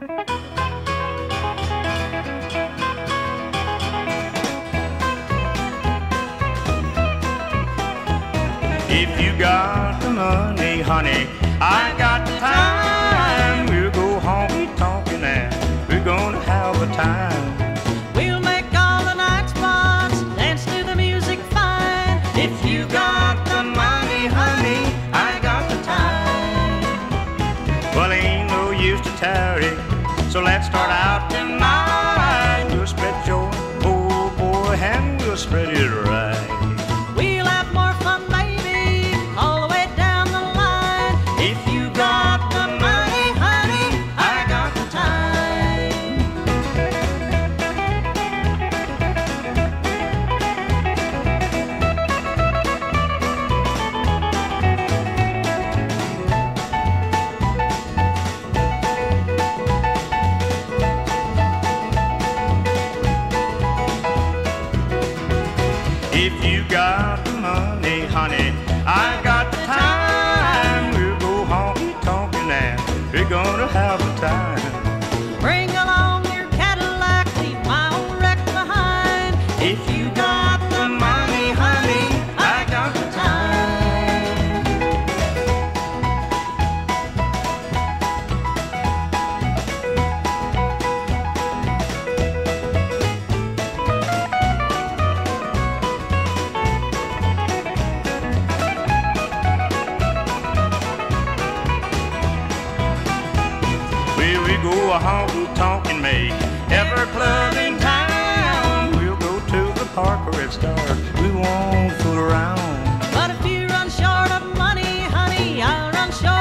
If you got the money, honey, I got the time. We'll go honky tonkin' and we're gonna have a time. We'll make all the night spots, dance to the music fine. If you got the money, honey, I got the time. Well, ain't no use to tarry, so let's start out tonight. We'll spread your oh boy, and we'll spread it right. If you got the money, honey, I got the time. We'll go honky tonkin' and we're gonna have a time. Bring along your Cadillac, leave my old wreck behind. If you Where we go a honky tonkin' make every club in town. We'll go to the park where it starts. We won't fool around. But if you run short of money, honey, I'll run short